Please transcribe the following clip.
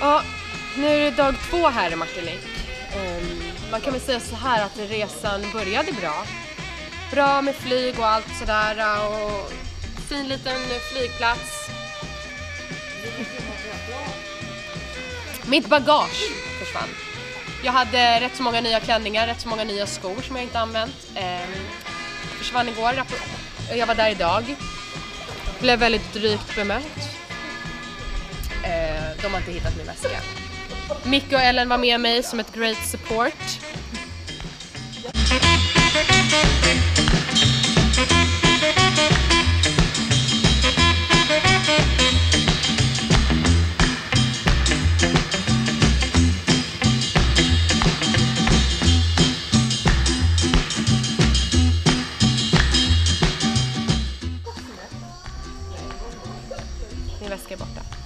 Ja, nu är det dag två här i Martinique. Um, ehm, man kan väl säga så här att resan började bra. Bra med flyg och allt sådär och fin liten flygplats. Mitt bagage försvann. Jag hade rätt så många nya klänningar, rätt så många nya skor som jag inte använt. Eh, försvann igår, jag var där idag. Blev väldigt drygt bemött. Eh, de har inte hittat min väska. Micke och Ellen var med mig som ett great support. Min väska är borta.